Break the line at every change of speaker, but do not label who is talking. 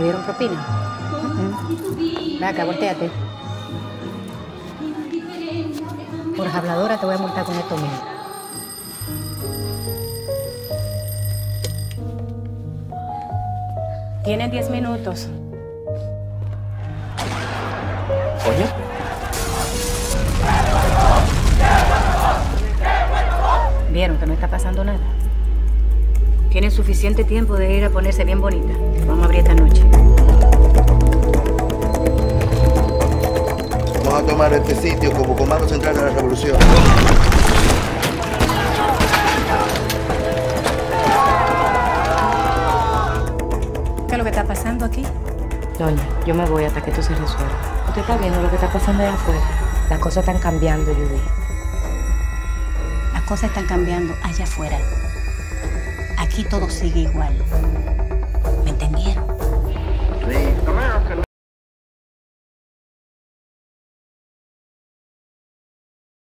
¿Te dieron propina? Ven acá, volteate. Por habladora te voy a multar con esto mismo. Tienes 10 minutos.
Coño.
Vieron que no está pasando nada. Tienen suficiente tiempo de ir a ponerse bien bonita. Vamos a abrir esta noche.
Vamos a tomar este sitio como comando central de la revolución.
¿Qué es lo que está pasando aquí?
Doña, yo me voy hasta que esto se resuelva. Usted está viendo lo que está pasando allá afuera. Las cosas están cambiando, Judy.
Las cosas están cambiando allá afuera. Aquí todo sigue igual.